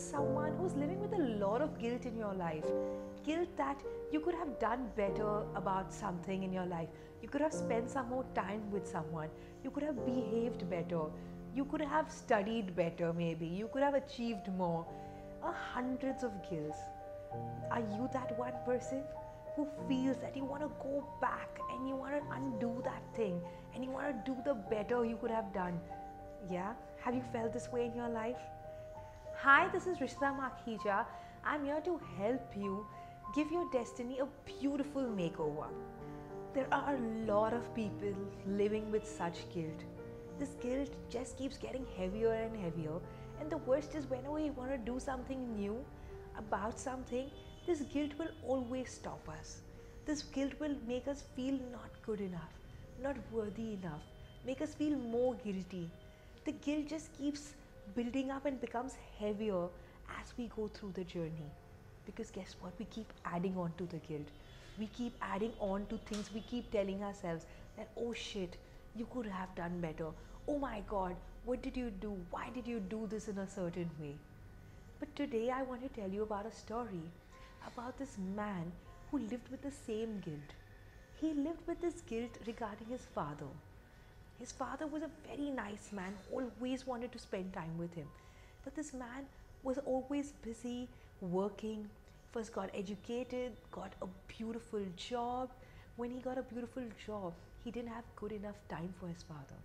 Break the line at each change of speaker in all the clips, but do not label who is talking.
someone who's living with a lot of guilt in your life, guilt that you could have done better about something in your life, you could have spent some more time with someone, you could have behaved better, you could have studied better, maybe, you could have achieved more, uh, hundreds of guilts. Are you that one person who feels that you want to go back and you want to undo that thing and you want to do the better you could have done? Yeah? Have you felt this way in your life? Hi, this is Rishita Makhija. I'm here to help you give your destiny a beautiful makeover. There are a lot of people living with such guilt. This guilt just keeps getting heavier and heavier, and the worst is whenever you want to do something new about something, this guilt will always stop us. This guilt will make us feel not good enough, not worthy enough, make us feel more guilty. The guilt just keeps building up and becomes heavier as we go through the journey. Because guess what? We keep adding on to the guilt. We keep adding on to things. We keep telling ourselves that, oh shit, you could have done better. Oh my god, what did you do? Why did you do this in a certain way? But today I want to tell you about a story about this man who lived with the same guilt. He lived with this guilt regarding his father. His father was a very nice man, always wanted to spend time with him. But this man was always busy working, first got educated, got a beautiful job. When he got a beautiful job, he didn't have good enough time for his father.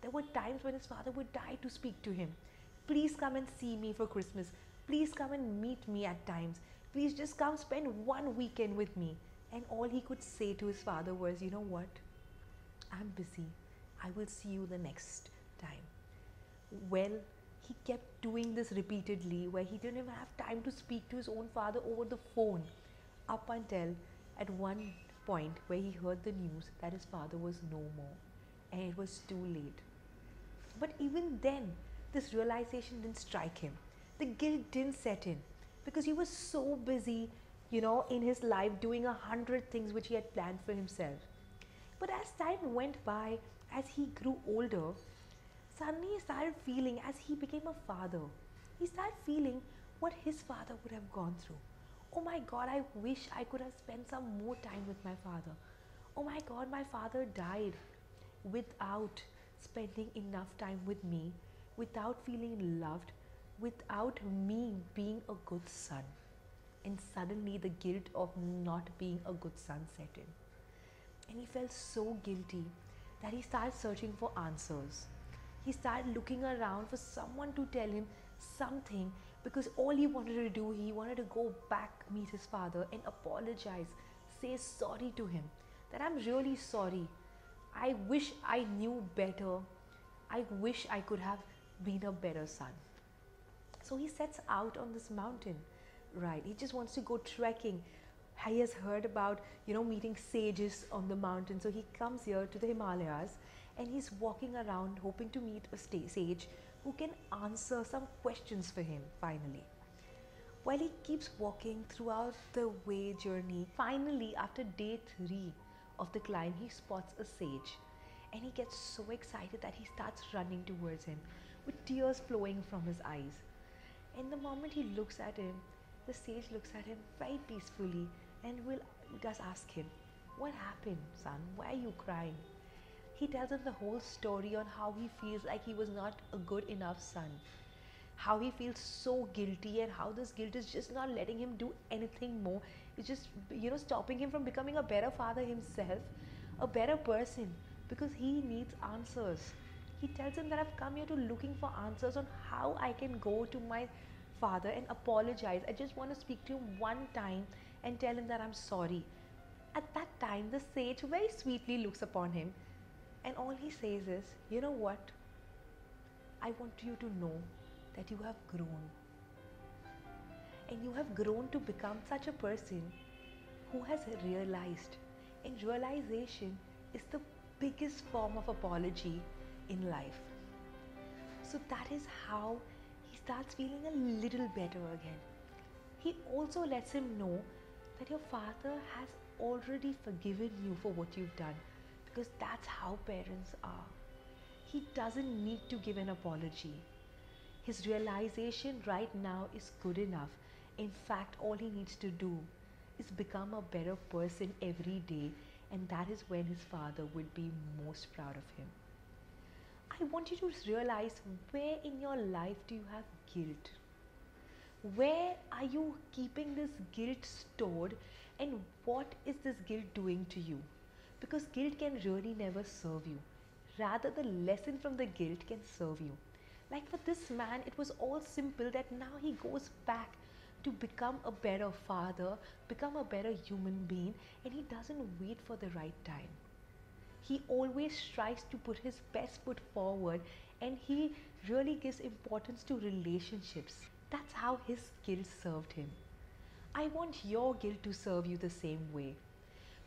There were times when his father would die to speak to him. Please come and see me for Christmas. Please come and meet me at times. Please just come spend one weekend with me. And all he could say to his father was, You know what? I'm busy. I will see you the next time. Well, he kept doing this repeatedly where he didn't even have time to speak to his own father over the phone up until at one point where he heard the news that his father was no more and it was too late. But even then, this realization didn't strike him. The guilt didn't set in because he was so busy, you know, in his life doing a hundred things which he had planned for himself. But as time went by, as he grew older, suddenly he started feeling, as he became a father, he started feeling what his father would have gone through. Oh my God, I wish I could have spent some more time with my father. Oh my God, my father died without spending enough time with me, without feeling loved, without me being a good son. And suddenly the guilt of not being a good son set in. And he felt so guilty that he started searching for answers. He started looking around for someone to tell him something because all he wanted to do, he wanted to go back, meet his father, and apologize, say sorry to him that I'm really sorry. I wish I knew better. I wish I could have been a better son. So he sets out on this mountain, right? He just wants to go trekking he has heard about you know meeting sages on the mountain. So he comes here to the himalayas and he's walking around hoping to meet a sage who can answer some questions for him finally. While he keeps walking throughout the way journey finally after day 3 of the climb he spots a sage and he gets so excited that he starts running towards him with tears flowing from his eyes. And the moment he looks at him the sage looks at him very peacefully and will just ask him, What happened, son? Why are you crying? He tells him the whole story on how he feels like he was not a good enough son, how he feels so guilty, and how this guilt is just not letting him do anything more. It's just, you know, stopping him from becoming a better father himself, a better person, because he needs answers. He tells him that I've come here to looking for answers on how I can go to my father and apologize. I just want to speak to him one time and tell him that I'm sorry. At that time, the sage very sweetly looks upon him and all he says is, You know what? I want you to know that you have grown. And you have grown to become such a person who has realized. And realization is the biggest form of apology in life. So that is how he starts feeling a little better again. He also lets him know that your father has already forgiven you for what you've done because that's how parents are. He doesn't need to give an apology. His realization right now is good enough. In fact, all he needs to do is become a better person every day, and that is when his father would be most proud of him. I want you to realize where in your life do you have guilt? Where are you keeping this guilt stored, and what is this guilt doing to you? Because guilt can really never serve you. Rather, the lesson from the guilt can serve you. Like for this man, it was all simple that now he goes back to become a better father, become a better human being, and he doesn't wait for the right time. He always tries to put his best foot forward and he really gives importance to relationships. That's how his guilt served him. I want your guilt to serve you the same way.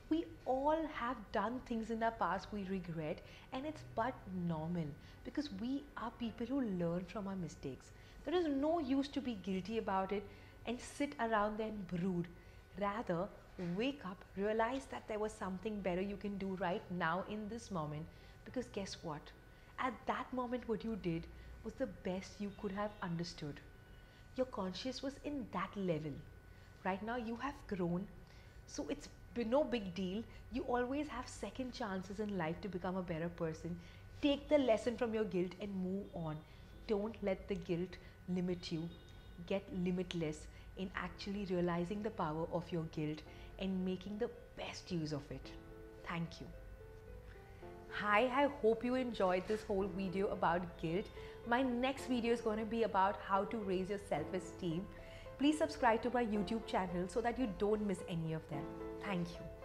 We all have done things in our past we regret, and it's but normal because we are people who learn from our mistakes. There is no use to be guilty about it and sit around there and brood. Rather, wake up, realize that there was something better you can do right now in this moment. Because guess what? At that moment, what you did was the best you could have understood. Your conscious was in that level. Right now, you have grown, so it's no big deal. You always have second chances in life to become a better person. Take the lesson from your guilt and move on. Don't let the guilt limit you. Get limitless in actually realizing the power of your guilt and making the best use of it. Thank you. Hi, I hope you enjoyed this whole video about guilt. My next video is going to be about how to raise your self-esteem. Please subscribe to my YouTube channel so that you don't miss any of them. Thank you.